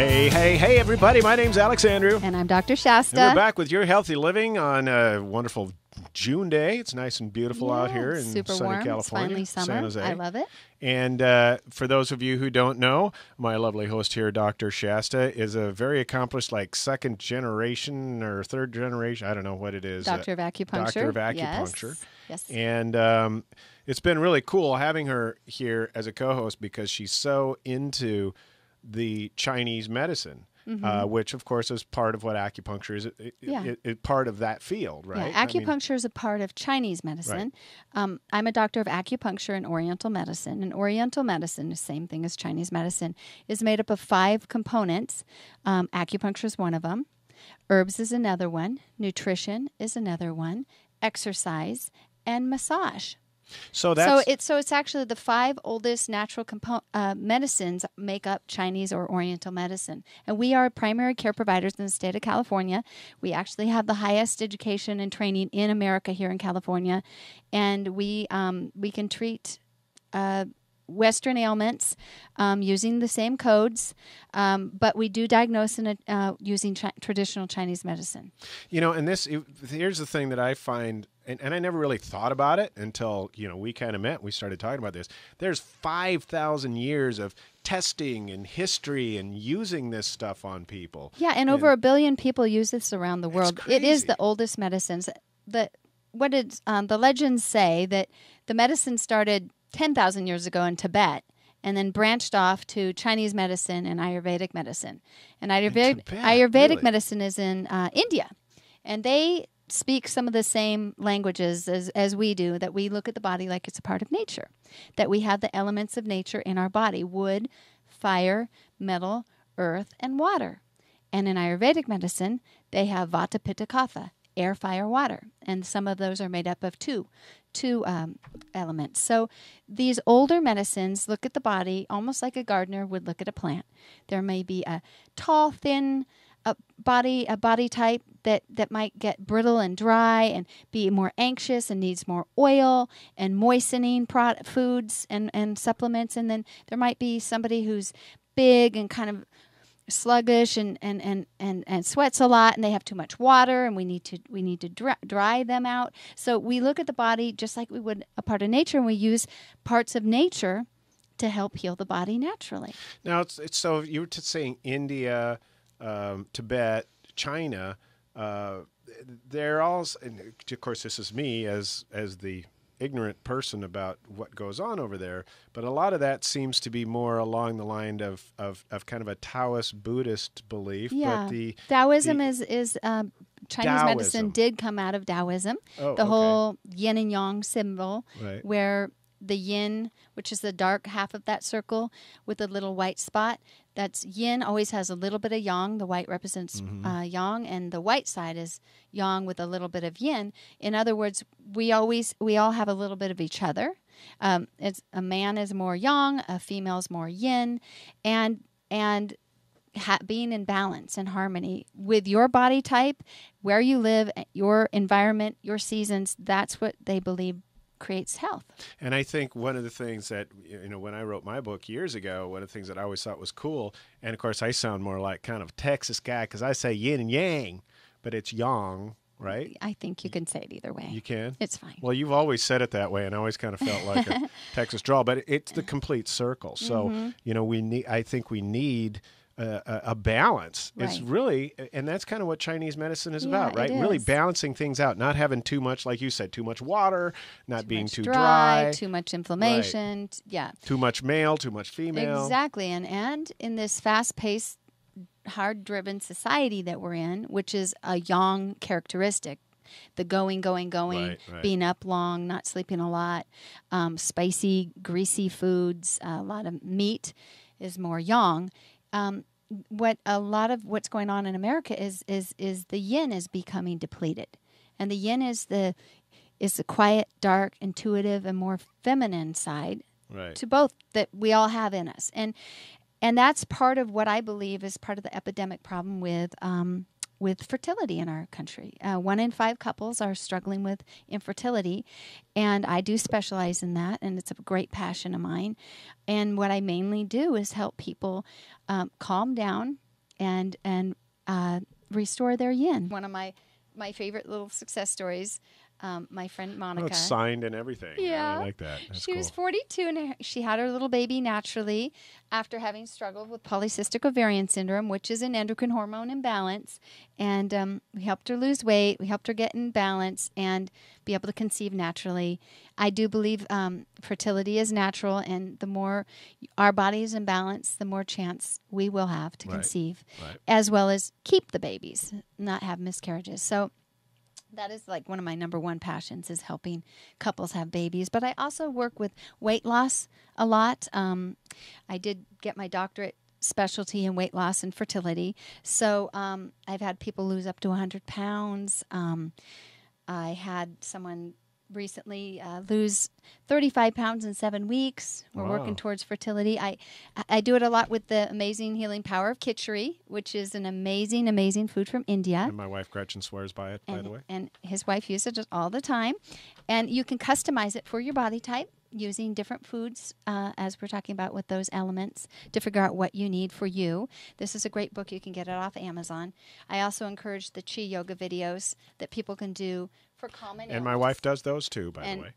Hey, hey, hey, everybody. My name's Alex Andrew. And I'm Dr. Shasta. And we're back with your healthy living on a wonderful June day. It's nice and beautiful yeah, out here in super sunny warm. California. It's finally summer. San Jose. I love it. And uh, for those of you who don't know, my lovely host here, Dr. Shasta, is a very accomplished, like second generation or third generation. I don't know what it is. Doctor uh, of acupuncture. Doctor of acupuncture. Yes. yes. And um, it's been really cool having her here as a co host because she's so into the Chinese medicine. Mm-hmm. Uh, which of course is part of what acupuncture is. It, yeah. It, it, part of that field, right? Yeah, acupuncture I mean, is a part of Chinese medicine. Right. Um, I'm a doctor of acupuncture and Oriental medicine, and Oriental medicine, the same thing as Chinese medicine, is made up of five components. Um, acupuncture is one of them. Herbs is another one. Nutrition is another one. Exercise and massage. So that's so it's so it's actually the five oldest natural compo- uh, medicines make up Chinese or Oriental medicine, and we are primary care providers in the state of California. We actually have the highest education and training in America here in California, and we um, we can treat. Uh, Western ailments um, using the same codes, um, but we do diagnose in a, uh, using chi- traditional Chinese medicine. You know, and this here's the thing that I find and, and I never really thought about it until you know we kind of met. We started talking about this. There's five thousand years of testing and history and using this stuff on people. Yeah, and, and over a billion people use this around the world. It is the oldest medicines. The what did um, the legends say that the medicine started ten thousand years ago in Tibet and then branched off to Chinese medicine and Ayurvedic medicine. And Ayurvedic, Tibet, Ayurvedic really? medicine is in uh, India, and they speak some of the same languages as, as we do, that we look at the body like it's a part of nature, that we have the elements of nature in our body wood, fire, metal, earth, and water. And in Ayurvedic medicine, they have Vata, Pitta, Kapha, air, fire, water. And some of those are made up of two, two um, elements. So these older medicines look at the body almost like a gardener would look at a plant. There may be a tall, thin, a body a body type that that might get brittle and dry and be more anxious and needs more oil and moistening foods and and supplements and then there might be somebody who's big and kind of sluggish and, and, and, and, and sweats a lot and they have too much water and we need to we need to dry, dry them out so we look at the body just like we would a part of nature and we use parts of nature to help heal the body naturally now it's, it's so you were saying india um, Tibet, China, uh, they're all. of course, this is me as as the ignorant person about what goes on over there, but a lot of that seems to be more along the line of of, of kind of a Taoist Buddhist belief. Yeah, but the, Taoism the, is is um, Chinese Taoism. medicine did come out of Taoism. Oh, the okay. whole yin and yang symbol, right. where the yin, which is the dark half of that circle with a little white spot, that's yin always has a little bit of yang. The white represents Mhm. uh, yang, and the white side is yang with a little bit of yin. In other words, we always we all have a little bit of each other. Um, it's a man is more yang, a female is more yin, and and ha- being in balance and harmony with your body type, where you live, your environment, your seasons. That's what they believe creates health. And I think one of the things that you know when I wrote my book years ago, one of the things that I always thought was cool, and of course I sound more like kind of Texas guy because I say yin and yang, but it's yang, right? I think you can say it either way. You can. It's fine. Well, you've always said it that way, and I always kind of felt like a Texas draw, but it's the complete circle. So Mm-hmm. you know, we need. I think we need. A, a, balance. It's really, and that's kind of what Chinese medicine is Yeah, about, right? it Really is. balancing things out, not having too much, like you said, too much water, not being too dry, dry, too much inflammation. t- Yeah, too much male, too much female. exactly. And and in this fast-paced, hard-driven society that we're in, which is a yang characteristic, the going, going, going, Right, right. being up long, not sleeping a lot, um, spicy, greasy foods, a lot of meat is more yang. Um, what a lot of what's going on in America is is is the yin is becoming depleted, and the yin is the is the quiet, dark, intuitive, and more feminine side Right. to both that we all have in us, and and that's part of what I believe is part of the epidemic problem with um, with fertility in our country. Uh, one in five couples are struggling with infertility, and I do specialize in that, and it's a great passion of mine. And what I mainly do is help people um, calm down, and and uh, restore their yin. One of my my favorite little success stories. Um, my friend Oh, Monica. it's signed and everything. Yeah. I like that. That's she cool. was 42 and she had her little baby naturally after having struggled with polycystic ovarian syndrome, which is an endocrine hormone imbalance. And um, we helped her lose weight, we helped her get in balance and be able to conceive naturally. I do believe um, fertility is natural, and the more our body is in balance, the more chance we will have to Right. conceive, Right. as well as keep the babies, not have miscarriages. So that is like one of my number one passions is helping couples have babies but i also work with weight loss a lot. Um, i did get my doctorate specialty in weight loss and fertility. So um, i've had people lose up to 100 pounds. Um, i had someone recently uh, lose 35 pounds in seven weeks we're Wow. working towards fertility I, I do it a lot with the amazing healing power of kitchery which is an amazing amazing food from india And my wife Gretchen swears by it, by the way. and his wife uses it all the time. And you can customize it for your body type using different foods, uh, as we're talking about with those elements, to figure out what you need for you. This is a great book. You can get it off Amazon. I also encourage the Chi Yoga videos that people can do for common And my wife does those too, by and the way.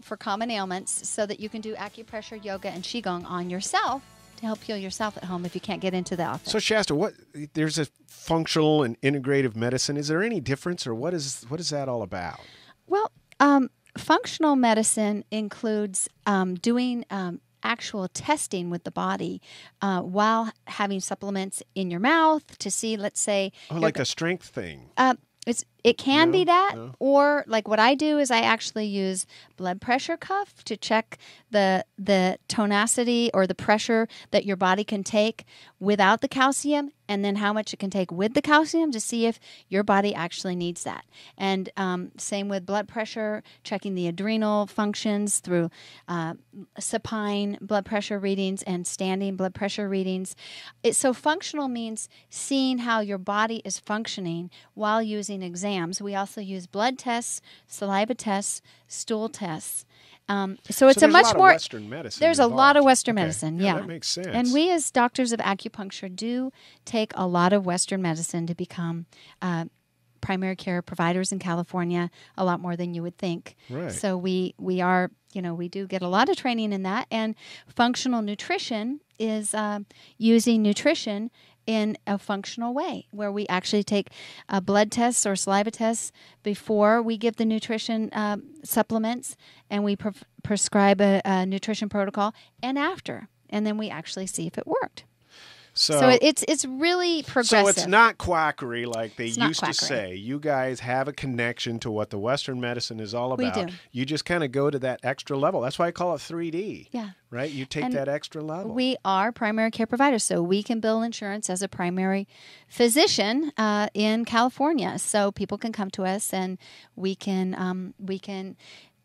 for common ailments so that you can do acupressure, yoga, and Qigong on yourself to help heal yourself at home if you can't get into the office. So Shasta, what there's a functional and integrative medicine. Is there any difference, or what is what is that all about? Well, um, functional medicine includes um, doing um, actual testing with the body uh, while having supplements in your mouth to see, let's say, Oh, like go- a strength thing. uh, it's it can be that, no. or like what I do is I actually use blood pressure cuff to check the the tonacity or the pressure that your body can take without the calcium, and then how much it can take with the calcium to see if your body actually needs that. And um, same with blood pressure, checking the adrenal functions through uh, supine blood pressure readings and standing blood pressure readings. It, so functional means seeing how your body is functioning while using exams. We also use blood tests, saliva tests, stool tests. Um, so it's so a much lot more. Western medicine. There's a lot of involved. Western Okay. medicine, Yeah, yeah. that makes sense. And we, as doctors of acupuncture, do take a lot of Western medicine to become uh, primary care providers in California. A lot more than you would think. Right. So we we are, you know, we do get a lot of training in that. And functional nutrition is uh, using nutrition in a functional way, where we actually take uh, blood tests or saliva tests before we give the nutrition um, supplements, and we pre- prescribe a, a nutrition protocol, and after, and then we actually see if it worked. So, So, it's it's really progressive. so it's not quackery like they It's used to say. You guys have a connection to what the Western medicine is all about. We do. You just kind of go to that extra level. That's why I call it 3D. Yeah. Right? You take And that extra level. We are primary care providers, so we can bill insurance as a primary physician uh, in California. So people can come to us, and we can um, we can,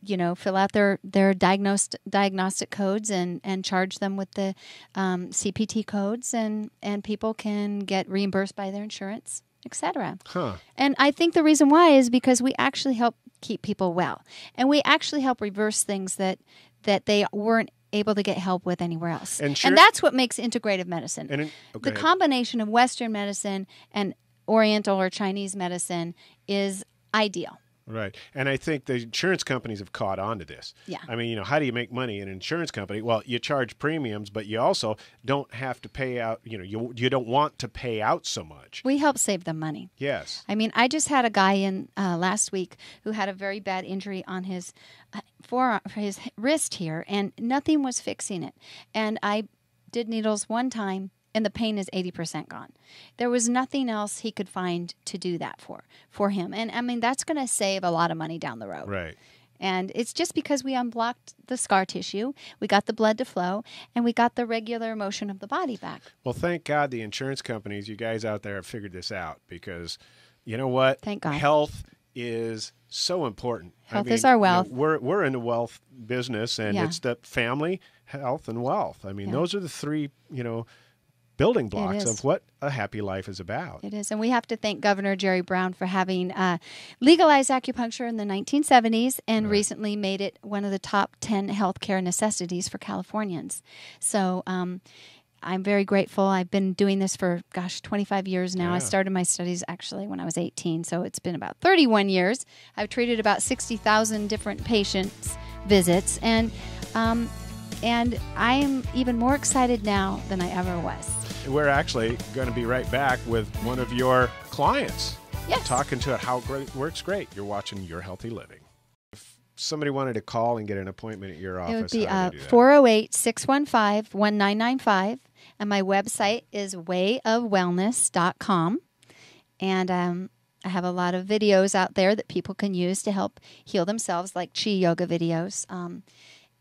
you know, fill out their their diagnosed diagnostic codes and and charge them with the um, CPT codes, and and people can get reimbursed by their insurance, etc. huh. And I think the reason why is because we actually help keep people well, and we actually help reverse things that that they weren't able to get help with anywhere else. And sure- that's what makes integrative medicine. And in, okay. the combination of Western medicine and Oriental or Chinese medicine is ideal. Right. And I think the insurance companies have caught on to this. Yeah. I mean, you know, how do you make money in an insurance company? Well, you charge premiums, but you also don't have to pay out, you know, you, you don't want to pay out so much. We help save them money. Yes. I mean, I just had a guy in uh, last week who had a very bad injury on his uh, forearm, for his wrist here, and nothing was fixing it. And I did needles one time, and the pain is eighty percent gone. There was nothing else he could find to do that for for him, and I mean that's going to save a lot of money down the road. Right. And it's just because we unblocked the scar tissue, we got the blood to flow, and we got the regular motion of the body back. Well, thank God the insurance companies, you guys out there have figured this out because you know what? Thank God. Health is so important. Health is our you know, wealth. we're we're in the wealth business and Yeah. it's the family, health and wealth. I mean, Yeah. those are the three, you know, building blocks of what a happy life is about. It is. And we have to thank Governor Jerry Brown for having uh, legalized acupuncture in the 1970s and recently made it one of the top 10 healthcare necessities for Californians. So, um, I'm very grateful. I've been doing this for, gosh, 25 years now. I started my studies actually when I was 18, so it's been about 31 years. I've treated about 60,000 different patients visits, and um, and I am even more excited now than I ever was. We're actually going to be right back with one of your clients. Yes. Talking to it how great works great. You're watching Your Healthy Living. If somebody wanted to call and get an appointment at your office, It would be how uh, do they do that? 408 615 1995. And my website is wayofwellness.com. And um, I have a lot of videos out there that people can use to help heal themselves, like chi yoga videos. Um,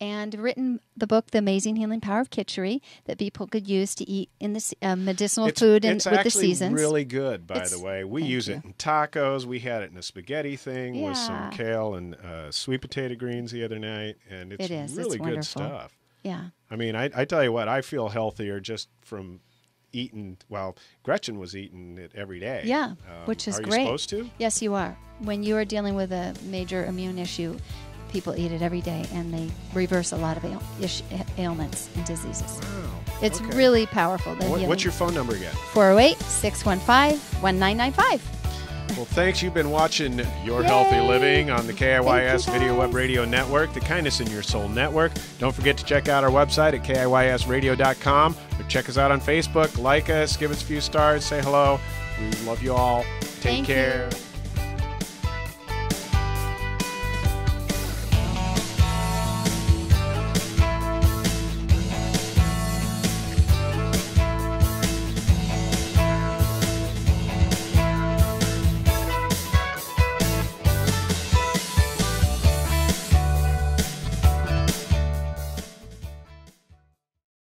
and written the book, The Amazing Healing Power of Kitchery, that people could use to eat in the uh, medicinal It's, food and it's with the actually seasons. really good, by It's- the way. We use you. it in tacos. We had it in a spaghetti thing with some kale and uh, sweet potato greens the other night, and it's It is. It's really good wonderful. stuff. yeah. I mean, I, I tell you what, I feel healthier just from eating. Well, Gretchen was eating it every day. Yeah, Um, which is are great. you supposed to? Yes, you are. When you are dealing with a major immune issue, people eat it every day and they reverse a lot of ail- ish- ailments and diseases. Wow. It's okay. really powerful. What, what's your phone number again? 408 615 1995. Well, thanks. You've been watching Your Yay! Healthy Living on the KIYS Video Web. Radio Network, the Kindness in Your Soul Network. Don't forget to check out our website at KIYSradio.com or check us out on Facebook. Like us, give us a few stars, say hello. We love you all. Take Thank care. you.